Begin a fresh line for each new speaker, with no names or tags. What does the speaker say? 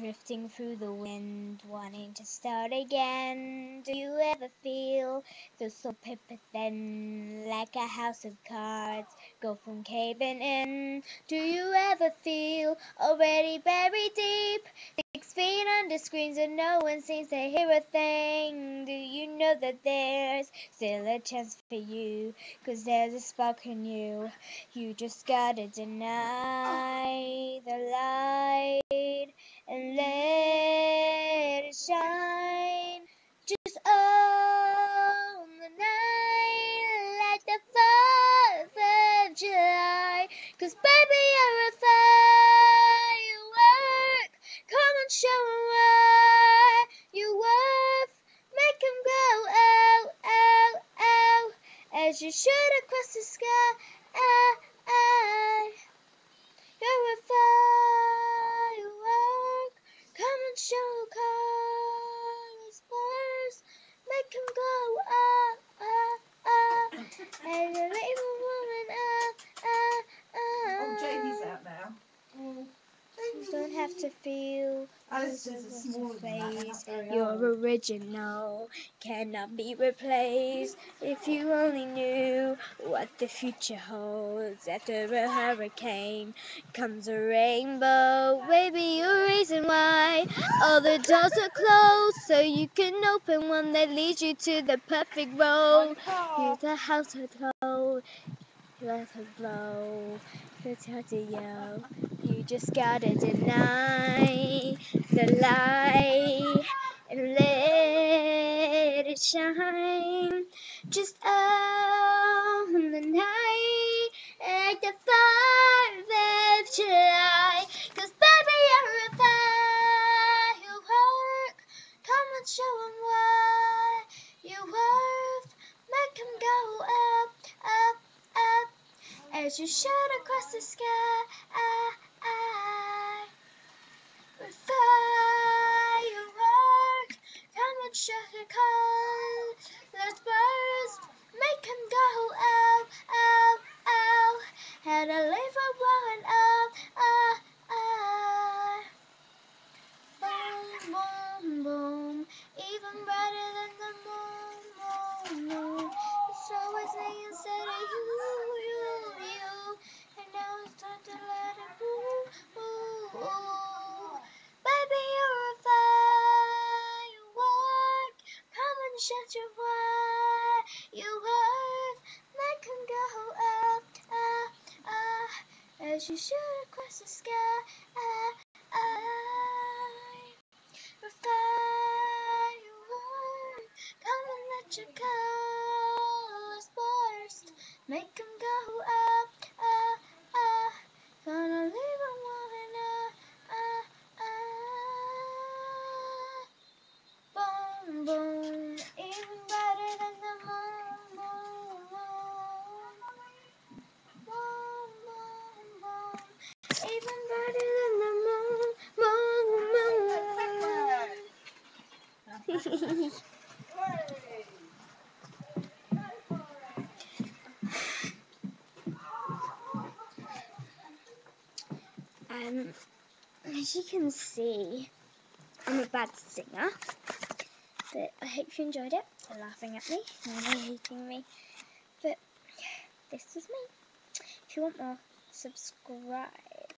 drifting through the wind, wanting to start again. Do you ever feel feel so paper thin, like a house of cards, go from caving in? Do you ever feel already buried deep, six feet under screens and no one seems to hear a thing? Do you know that there's still a chance for you, cause there's a spark in you? You just gotta deny the light and let it shine. Just own the night like the 4th of July. Cause baby, you're a firework. Come and show what you're worth. Make 'em go, oh, oh, oh. As you shoot across the sky. You're a firework. Come and show colors first. Make 'em go ah ah ah. And the little woman ah ah ah.
Oh, Jamie's out now.
You don't have to feel
A than that, they're not very
You're original, cannot be replaced. If you only knew what the future holds. After a hurricane comes a rainbow. Maybe a reason why all the doors are closed, so you can open one that leads you to the perfect road. Here's a house of told. Let her blow. It's hard to yell. You just gotta deny the light and let it shine. Just own the night like the 4th of July. Cause baby, you're a firework. Come and show As you shoot across the sky. Ah, ah. With firework, come and show Shut your fire. You worth. Make 'em go up, ah, ah. As you shoot across the sky. Come and let your colors burst. Make 'em go up, Um, as you can see, I'm a bad singer, but I hope you enjoyed it. You're laughing at me and hating me, but this is me. If you want more, subscribe.